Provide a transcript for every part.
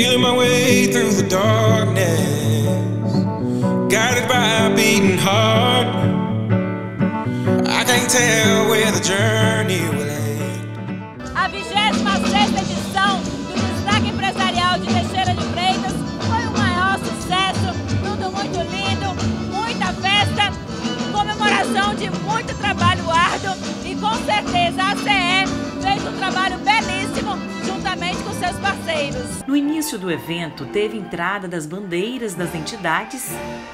Feeling my way through the darkness, guided by a beating heart. I can't tell where the journey will end. A 26 edição do Destaque Empresarial de Teixeira de Freitas foi um maior sucesso, tudo muito lindo, muita festa, comemoração de muito trabalho árduo e com certeza a CE fez um trabalho belíssimo juntamente com seus parceiros. No início do evento, teve entrada das bandeiras das entidades,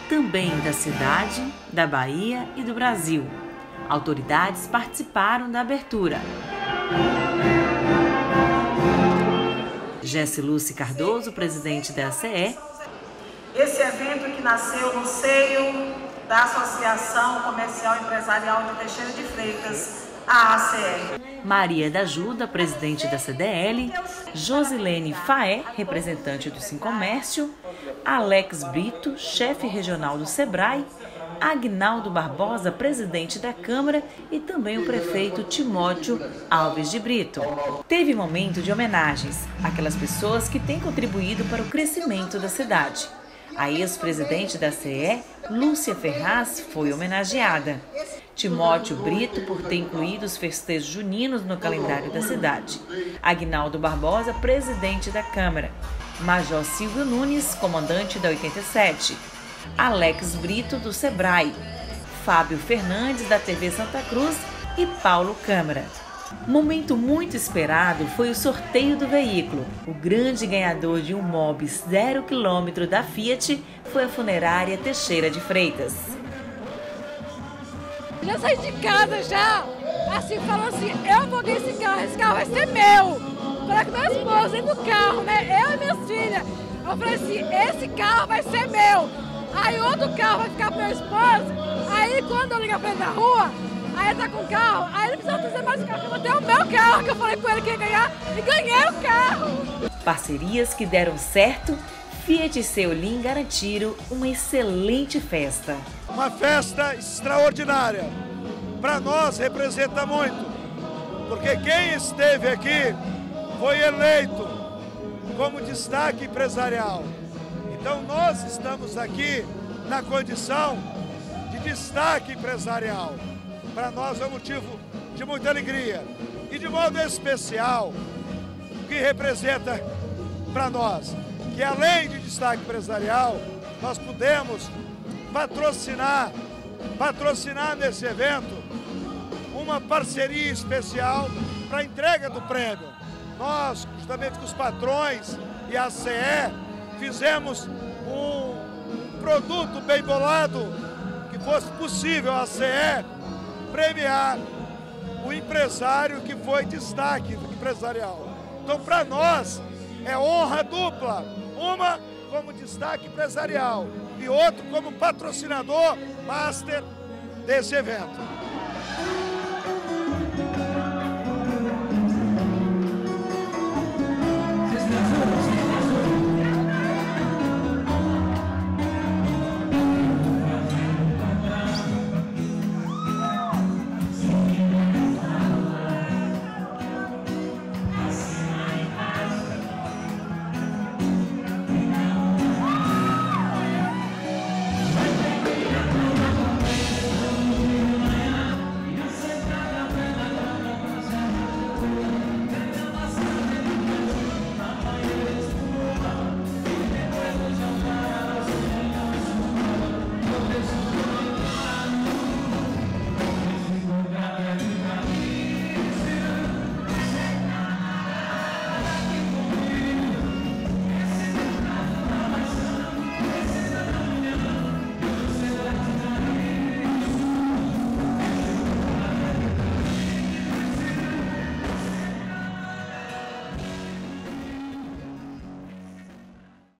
também da cidade, da Bahia e do Brasil. Autoridades participaram da abertura. Jesse Lucy Cardoso, presidente da ACE. Esse evento que nasceu no seio da Associação Comercial Empresarial de Teixeira de Freitas, a ACE. Maria da Ajuda, presidente da CDL, Josilene Faé, representante do Comércio, Alex Brito, chefe regional do SEBRAE, Agnaldo Barbosa, presidente da Câmara, e também o prefeito Timóteo Alves de Brito. Teve momento de homenagens àquelas pessoas que têm contribuído para o crescimento da cidade. A ex-presidente da CE, Lúcia Ferraz, foi homenageada. Timóteo Brito, por ter incluído os festejos juninos no calendário da cidade. Agnaldo Barbosa, presidente da Câmara. Major Silvio Nunes, comandante da 87. Alex Brito, do Sebrae. Fábio Fernandes, da TV Santa Cruz e Paulo Câmara. Momento muito esperado foi o sorteio do veículo. O grande ganhador de um Mob zero quilômetro da Fiat foi a funerária Teixeira de Freitas. Já saí de casa já, assim, falando assim, eu vou ganhar esse carro, esse carro vai ser meu. Falei com meu esposo dentro do carro, né? Eu e minhas filhas. Eu falei assim, esse carro vai ser meu. Aí outro carro vai ficar pro meu esposo. Aí quando eu ligo pra ele na rua, Aí ele tá com o carro, aí ele precisa trazer mais um carro. Eu vou ter o meu carro, que eu falei com ele que ia ganhar, e ganhei o carro. Parcerias que deram certo, Fiat e Seolim garantiram uma excelente festa. Uma festa extraordinária. Para nós representa muito, porque quem esteve aqui foi eleito como destaque empresarial. Então nós estamos aqui na condição de destaque empresarial para nós é um motivo de muita alegria. E de modo especial, o que representa para nós, que além de destaque empresarial, nós pudemos patrocinar, patrocinar nesse evento uma parceria especial para a entrega do prêmio. Nós, justamente com os patrões e a CE, fizemos um produto bem bolado que fosse possível a CE premiar o empresário que foi destaque empresarial. Então, para nós, é honra dupla. Uma como destaque empresarial e outro como patrocinador master desse evento.